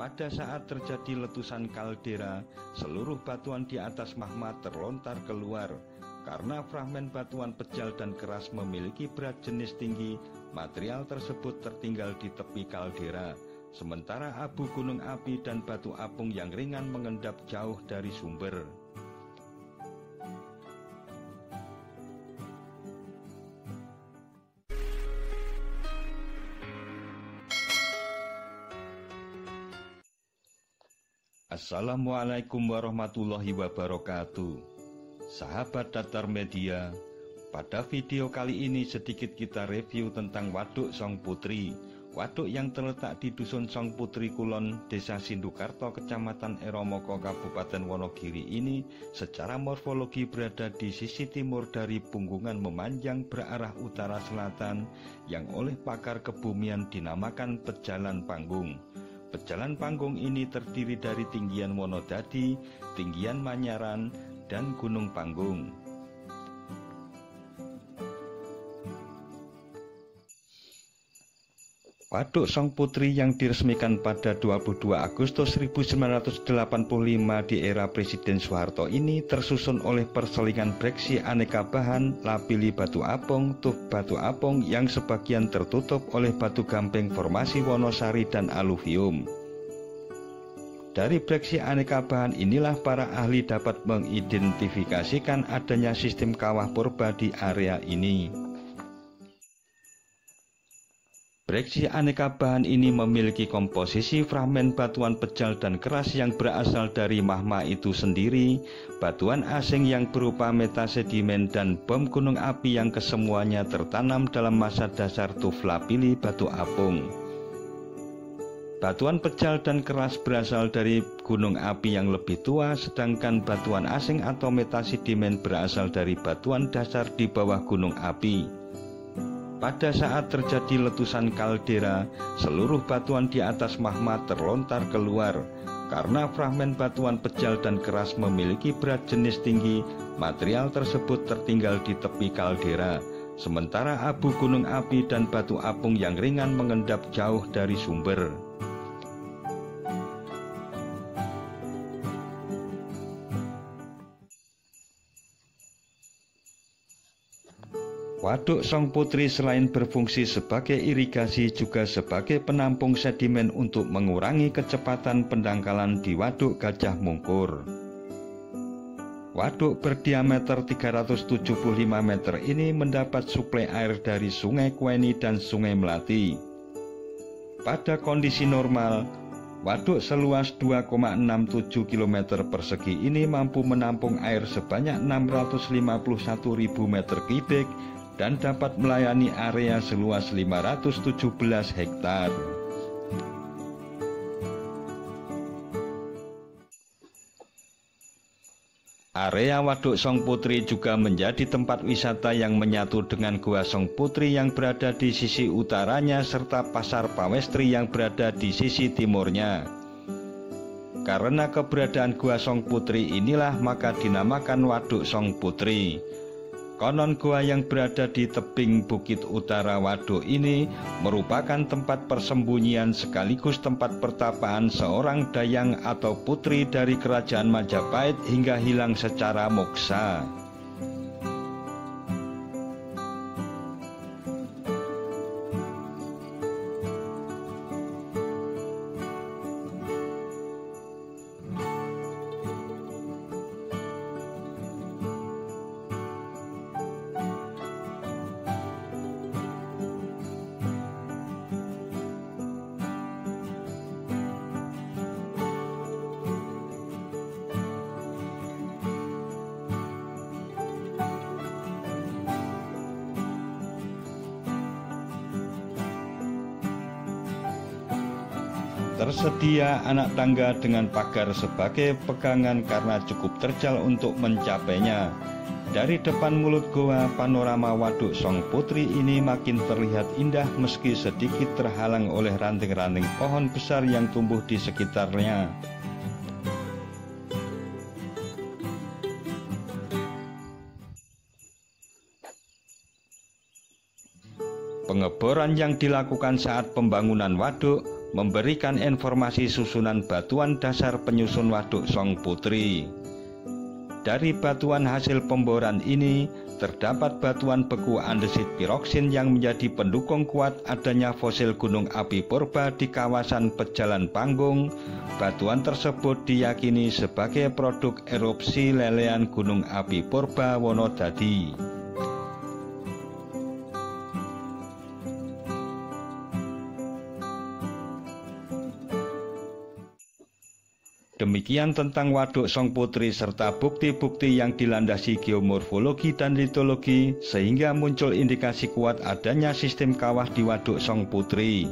Pada saat terjadi letusan kaldera, seluruh batuan di atas magma terlontar keluar. Karena fragmen batuan pejal dan keras memiliki berat jenis tinggi, material tersebut tertinggal di tepi kaldera. Sementara abu gunung api dan batu apung yang ringan mengendap jauh dari sumber. Assalamualaikum warahmatullahi wabarakatuh Sahabat Datar Media Pada video kali ini sedikit kita review tentang Waduk Song Putri Waduk yang terletak di Dusun Song Putri Kulon, Desa Sindukarto, Kecamatan Eromoko, Kabupaten Wonogiri ini secara morfologi berada di sisi timur dari punggungan memanjang berarah utara selatan yang oleh pakar kebumian dinamakan Pejalan Panggung. Pejalan panggung ini terdiri dari tinggian Wonodadi, tinggian Manyaran, dan Gunung Panggung. Waduk Song Putri yang diresmikan pada 22 Agustus 1985 di era Presiden Soeharto ini tersusun oleh perselingan breksi aneka bahan lapili batu apung, tuf batu apung yang sebagian tertutup oleh batu gamping formasi Wonosari dan aluvium. Dari breksi aneka bahan inilah para ahli dapat mengidentifikasikan adanya sistem kawah purba di area ini. Breksi aneka bahan ini memiliki komposisi fragmen batuan pejal dan keras yang berasal dari magma itu sendiri, batuan asing yang berupa metasedimen dan bom gunung api yang kesemuanya tertanam dalam masa dasar tuflapili batu apung. Batuan pejal dan keras berasal dari gunung api yang lebih tua, sedangkan batuan asing atau metasedimen berasal dari batuan dasar di bawah gunung api. Pada saat terjadi letusan kaldera, seluruh batuan di atas magma terlontar keluar. Karena fragmen batuan pejal dan keras memiliki berat jenis tinggi, material tersebut tertinggal di tepi kaldera. Sementara abu gunung api dan batu apung yang ringan mengendap jauh dari sumber. Waduk Song Putri selain berfungsi sebagai irigasi juga sebagai penampung sedimen untuk mengurangi kecepatan pendangkalan di Waduk Gajah Mungkur. Waduk berdiameter 375 meter ini mendapat suplai air dari Sungai Kweni dan Sungai Melati. Pada kondisi normal, Waduk seluas 2,67 km persegi ini mampu menampung air sebanyak 651.000 meter kubik dan dapat melayani area seluas 517 hektar. Area Waduk Song Putri juga menjadi tempat wisata yang menyatu dengan Gua Song Putri yang berada di sisi utaranya serta Pasar Pawestri yang berada di sisi timurnya. Karena keberadaan Gua Song Putri inilah maka dinamakan Waduk Song Putri. Konon gua yang berada di tebing bukit utara waduk ini merupakan tempat persembunyian sekaligus tempat pertapaan seorang dayang atau putri dari kerajaan Majapahit hingga hilang secara moksa. Tersedia anak tangga dengan pagar sebagai pegangan karena cukup terjal untuk mencapainya. Dari depan mulut goa, panorama Waduk Song Putri ini makin terlihat indah meski sedikit terhalang oleh ranting-ranting pohon besar yang tumbuh di sekitarnya. Pengeboran yang dilakukan saat pembangunan waduk memberikan informasi susunan batuan dasar penyusun waduk Song Putri. Dari batuan hasil pemboran ini, terdapat batuan beku andesit piroksin yang menjadi pendukung kuat adanya fosil gunung api purba di kawasan Pejalan Panggung. Batuan tersebut diyakini sebagai produk erupsi lelean gunung api purba Wonodadi. Demikian tentang Waduk Song Putri serta bukti-bukti yang dilandasi geomorfologi dan litologi sehingga muncul indikasi kuat adanya sistem kawah di Waduk Song Putri.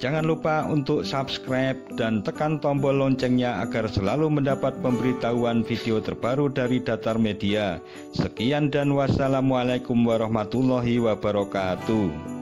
Jangan lupa untuk subscribe dan tekan tombol loncengnya agar selalu mendapat pemberitahuan video terbaru dari Datar Media. Sekian dan wassalamualaikum warahmatullahi wabarakatuh.